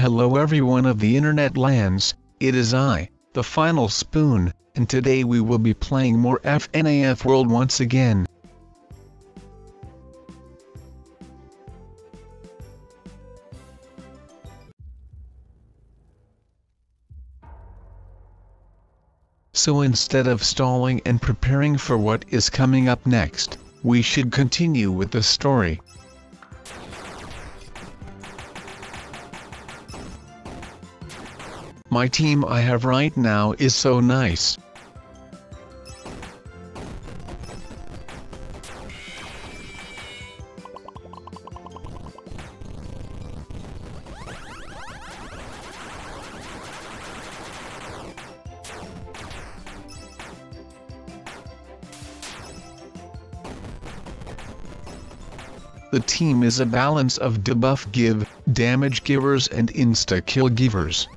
Hello everyone of the internet lands, it is I, the final spoon, and today we will be playing more FNAF World once again. So instead of stalling and preparing for what is coming up next, we should continue with the story. My team I have right now is so nice. The team is a balance of debuff give, damage givers and insta-kill givers.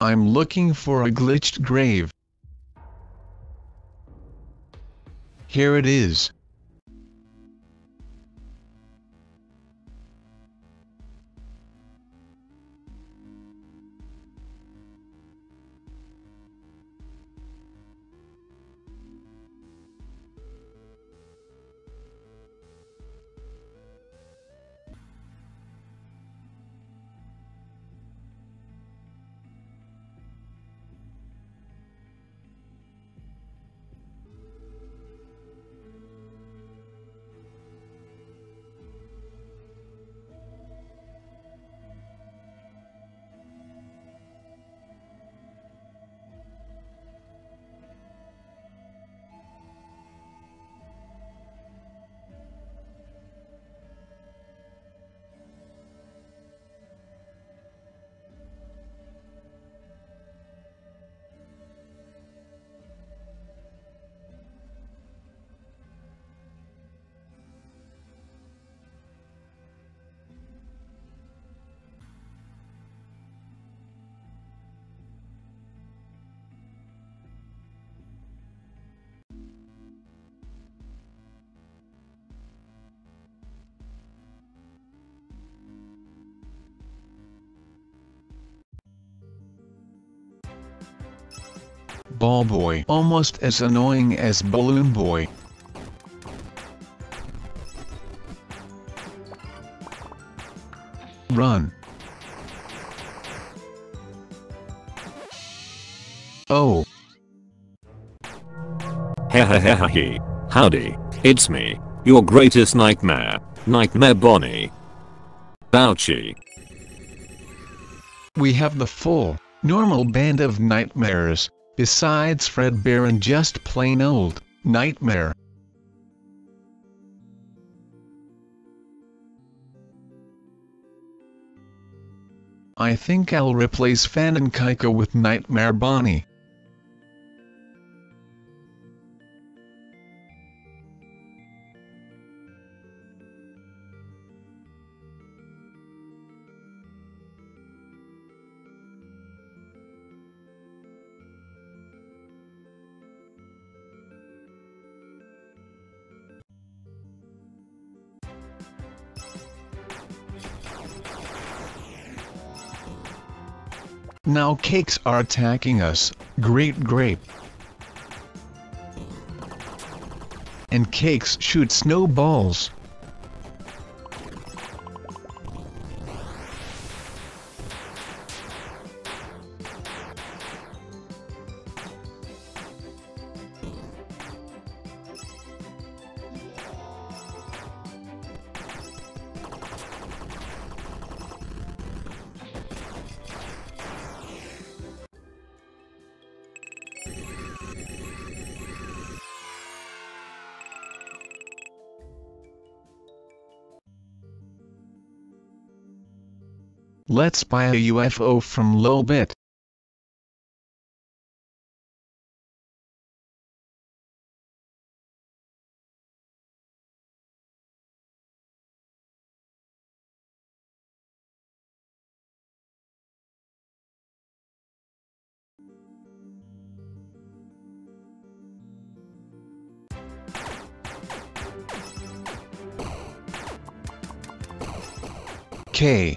I'm looking for a glitched grave. Here it is. Ball Boy almost as annoying as Balloon Boy. Run. Oh. Hehehehe. Howdy, it's me, your greatest nightmare, Nightmare Bonnie. Ouchie. We have the full, normal band of nightmares, besides Fredbear and just plain old, Nightmare. I think I'll replace Phantom Chica with Nightmare Bonnie. Now cakes are attacking us, great grape. And cakes shoot snowballs. Let's buy a UFO from Lolbit. K.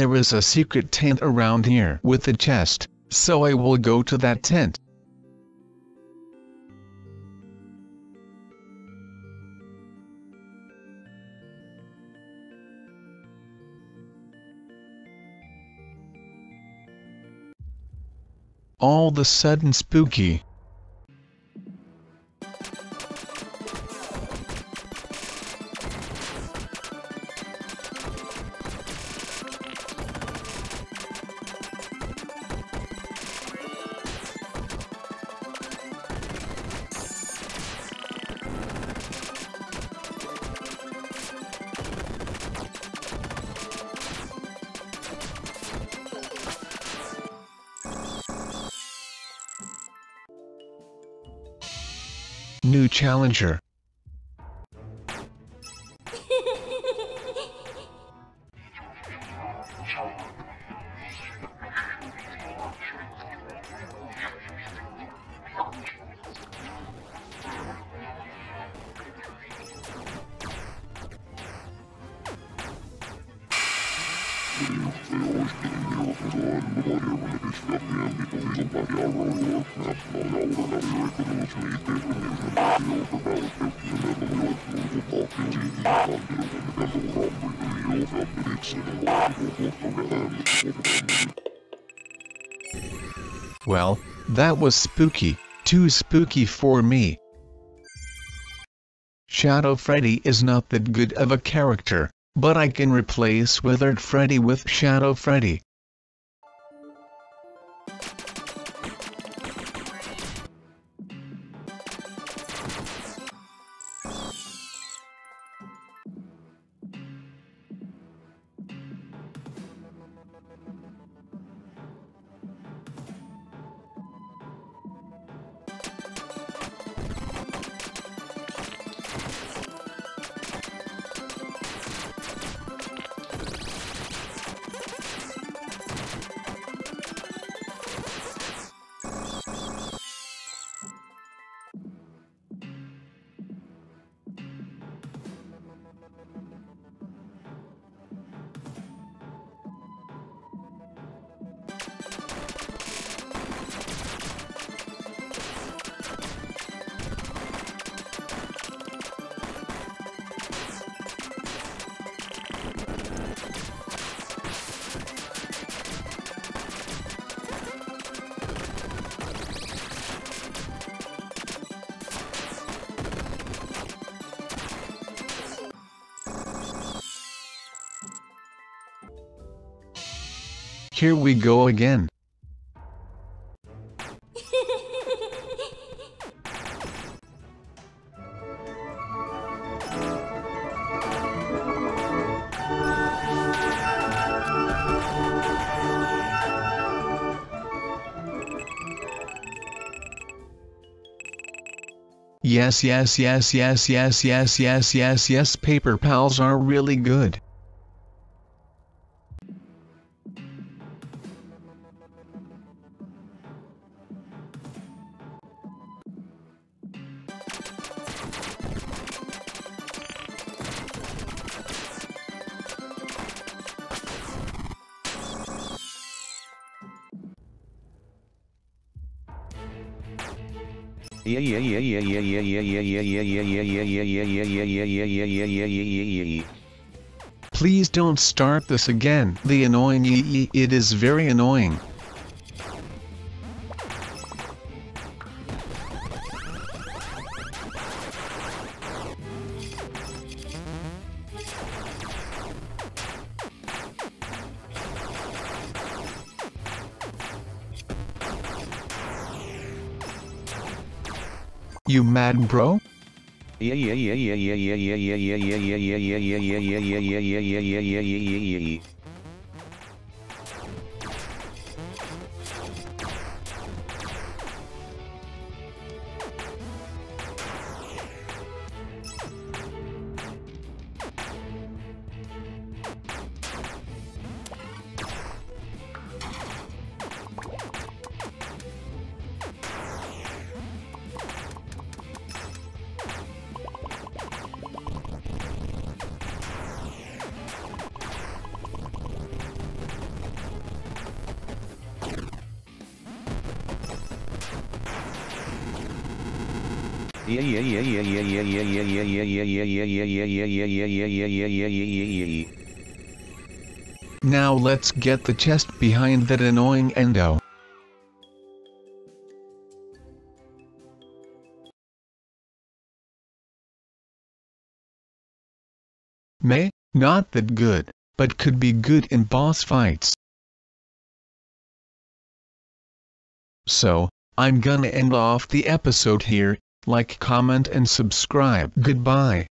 There is a secret tent around here with a chest, so I will go to that tent. All the sudden spooky. New challenger. Well, that was spooky, too spooky for me. Shadow Freddy is not that good of a character, but I can replace Withered Freddy with Shadow Freddy. Here we go again. Yes yes yes yes yes yes yes yes yes paper pals are really good. Please don't start this again. The annoying it is very annoying. You mad bro? Now let's get the chest behind that annoying endo. May, not that good, but could be good in boss fights. So, I'm gonna end off the episode here, like comment and subscribe. Goodbye.